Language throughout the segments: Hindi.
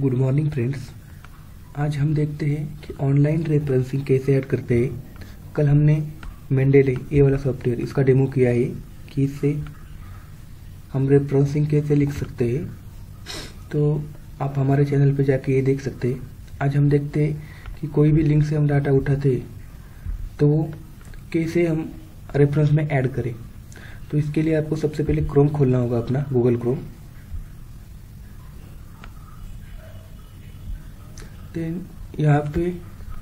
गुड मॉर्निंग फ्रेंड्स आज हम देखते हैं कि ऑनलाइन रेफरेंसिंग कैसे ऐड करते हैं। कल हमने मेंडेले ये वाला सॉफ्टवेयर इसका डेमो किया है कि इससे हम रेफरेंसिंग कैसे लिख सकते हैं। तो आप हमारे चैनल पे जाके ये देख सकते हैं। आज हम देखते हैं कि कोई भी लिंक से हम डाटा उठाते तो कैसे हम रेफरेंस में ऐड करें। तो इसके लिए आपको सबसे पहले क्रोम खोलना होगा अपना गूगल क्रोम देन यहाँ पे,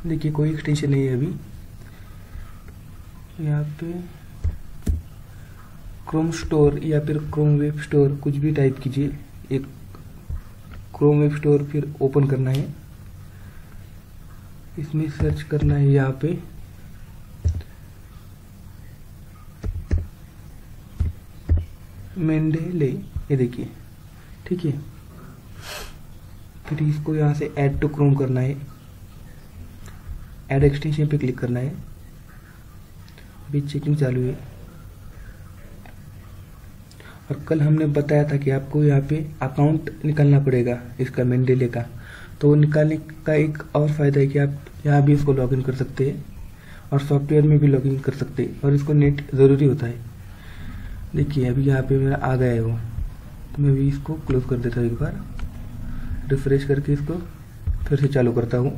देखिए, कोई एक्सटेंशन नहीं है अभी। यहाँ पे क्रोम स्टोर या फिर क्रोम वेब स्टोर कुछ भी टाइप कीजिए। एक क्रोम वेब स्टोर फिर ओपन करना है। इसमें सर्च करना है यहाँ पे। मेंडेले ये देखिए, ठीक है। फिर इसको यहाँ से ऐड टू क्रोम करना है। ऐड एक्सटेंशन पे क्लिक करना है। अभी चेकिंग चालू है। और कल हमने बताया था कि आपको यहाँ पे अकाउंट निकालना पड़ेगा इसका मेंडेले का। तो निकालने का एक और फ़ायदा है कि आप यहाँ भी इसको लॉगिन कर सकते हैं और सॉफ्टवेयर में भी लॉगिन कर सकते हैं और इसको नेट ज़रूरी होता है। देखिए, अभी यहाँ पे मेरा आ गया है वो। तो मैं भी इसको क्लोज कर देता हूँ एक बार। रिफ्रेश करके इसको फिर से चालू करता हूँ।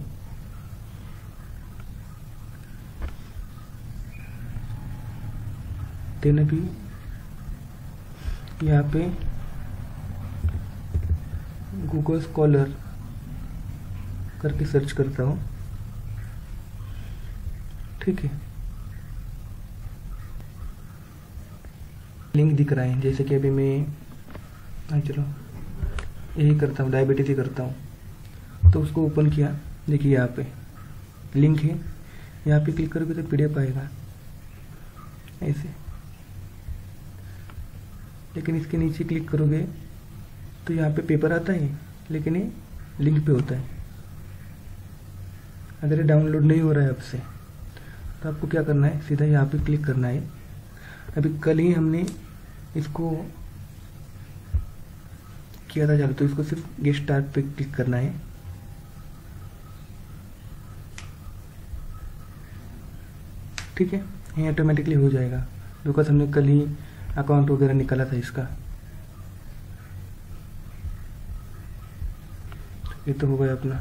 देन अभी यहाँ पे गूगल स्कॉलर करके सर्च करता हूँ। ठीक है। लिंक दिख रहा है, जैसे कि अभी मैं हाँ चलो। यही करता हूँ डायबिटीज़ ही करता हूँ। तो उसको ओपन किया, देखिए यहाँ पे। लिंक है। यहाँ पे क्लिक करोगे तो पीडीएफ आएगा। ऐसे। लेकिन इसके नीचे क्लिक करोगे तो यहाँ पे पेपर आता है, लेकिन ये लिंक पे होता है। अगर ये डाउनलोड नहीं हो रहा है आपसे तो आपको क्या करना है? सीधा यहाँ पे क्लिक करना है। अभी कल ही हमने इसको किया था चालू तो इसको सिर्फ़ गेट स्टार्ट पे क्लिक करना है। ठीक है? ये ऑटोमेटिकली हो जाएगा। बिकॉज़ हमने कल ही अकाउंट वगैरह निकाला था इसका। ये तो हो गया अपना।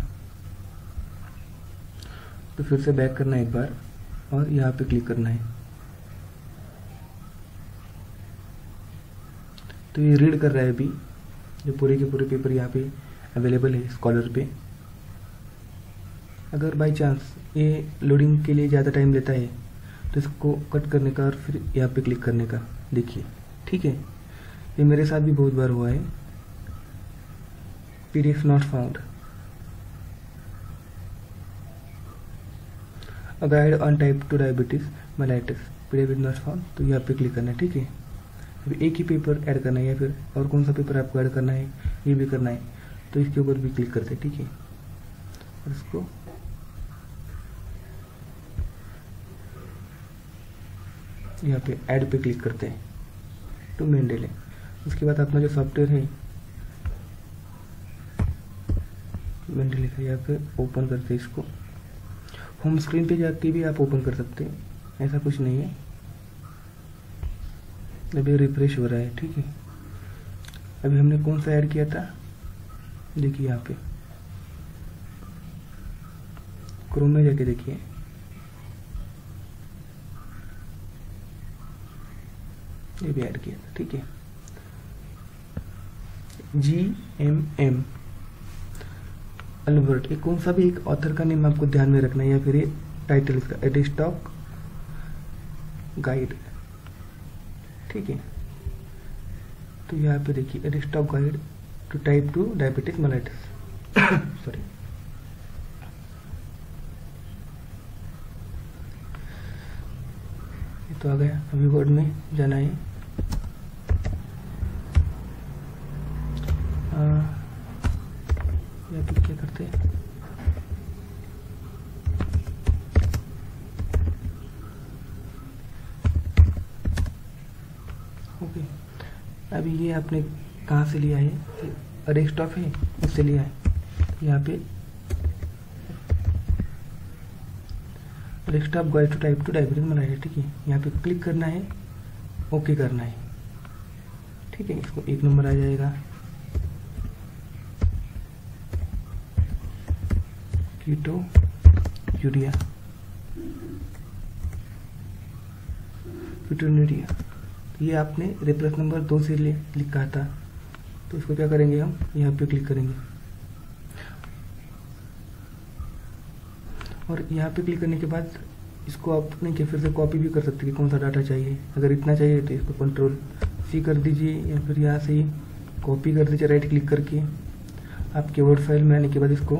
तो फिर से बैक करना है एक बार, और यहाँ पे क्लिक करना है। तो ये रीड कर रहा है अभी। जो पूरे के पूरे पेपर यहाँ पे अवेलेबल है स्कॉलर पे। अगर बाई चांस ये लोडिंग के लिए ज़्यादा टाइम लेता है तो इसको कट करने का और फिर यहाँ पे क्लिक करने का, देखिए। ठीक है? ये मेरे साथ भी बहुत बार हुआ है। P D not found a guide on type two diabetes mellitus P D not found तो यहाँ पे क्लिक करना है ठीक है? अभी एक ही पेपर ऐड करना है या फिर और कौन सा पेपर आपको ऐड करना है, ये भी करना है। तो इसके ऊपर भी क्लिक करते हैं, ठीक है? और इसको यहाँ पे ऐड पे क्लिक करते हैं टू मेंडेले उसके बाद अपना जो सॉफ्टवेयर है मेंडेले का यहाँ पे ओपन करते हैं इसको। होम स्क्रीन पे जाके भी आप ओपन कर सकते हैं, ऐसा कुछ नहीं है। अभी रिफ्रेश हो रहा है, ठीक है? अभी हमने कौन सा ऐड किया था? देखिए यहाँ पे। क्रोम में जाके देखिए। ये भी ऐड किया था, ठीक है? जी एम एम अल्बर्ट ये कौन सा भी एक ऑथर का नेम आपको ध्यान में रखना है या फिर ये टाइटल इसका एडिस्टॉक गाइड ठीक है। तो यहाँ पे देखिए a desktop guide to type two diabetic mellitus sorry तो आ गया। अभी वर्ड में जाना है यहाँ पे क्या करते हैं ओके अभी ये आपने कहाँ से लिया है डेस्कटॉप है उससे लिया है। यहाँ पे। Desktop guide to type two डाइब्रेशन बनाया है, ठीक है? यहाँ पे क्लिक करना है ओके करना है। ठीक है, इसको एक नंबर आ जाएगा। कीटो यूरिया कीटोन्यूरिया ये आपने रेफरेंस नंबर दो से लिखा था। तो इसको क्या करेंगे हम? यहाँ पे क्लिक करेंगे। और यहाँ पे क्लिक करने के बाद इसको आप के फिर से कॉपी भी कर सकते हैं कि कौन सा डाटा चाहिए। अगर इतना चाहिए तो इसको कंट्रोल सी कर दीजिए या फिर यहाँ से ही कॉपी कर दीजिए राइट क्लिक करके। आपके वर्ड फ़ाइल में आने के बाद इसको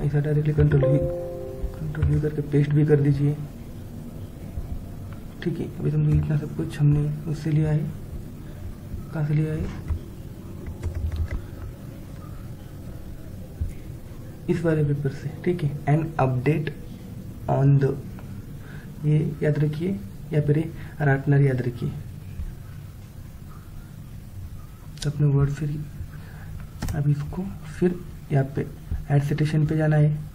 ऐसा डायरेक्टली कंट्रोल भी कंट्रोल भी करके पेस्ट भी कर दीजिए। ठीक है, अभी समझिए इतना सब कुछ, हमने उससे लिया है। कहाँ से लिया है? इस वाले पेपर से, ठीक है। एंड अपडेट ऑन द ये याद रखिए, या फिर राटनर याद रखिए। तो अपने वर्ड फिर, अब इसको फिर यहाँ पे एड सिटेशन पे जाना है।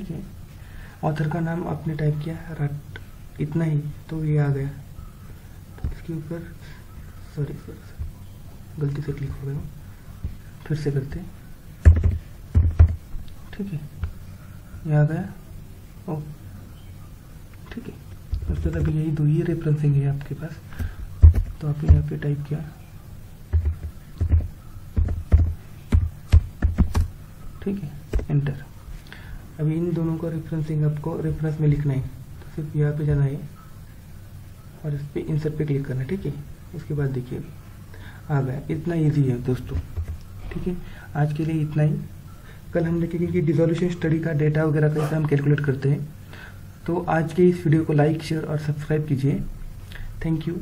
ठीक है। ऑथर का नाम आपने टाइप किया राट। इतना ही तो ये आ गया। तो इसके ऊपर सॉरी सॉरी गलती से क्लिक हो गया फिर से करते ठीक है, ये आ गया। ओ, ठीक है। उसके बाद अभी यही दो ही रेफरेंसिंग है आपके पास। तो आपने यहाँ पे टाइप किया। ठीक है एंटर अभी इन दोनों का रेफरेंसिंग आपको रेफरेंस में लिखना है। तो सिर्फ़ यहाँ पे जाना है और इस पर इंसर्ट पे क्लिक करना है, ठीक है? उसके बाद देखिए आ गया। इतना इजी है दोस्तों, ठीक है? आज के लिए इतना ही। कल हम देखेंगे कि डिजोल्यूशन स्टडी का डेटा वगैरह कैसे हम कैलकुलेट करते हैं। तो आज के इस वीडियो को लाइक शेयर और सब्सक्राइब कीजिए। Thank you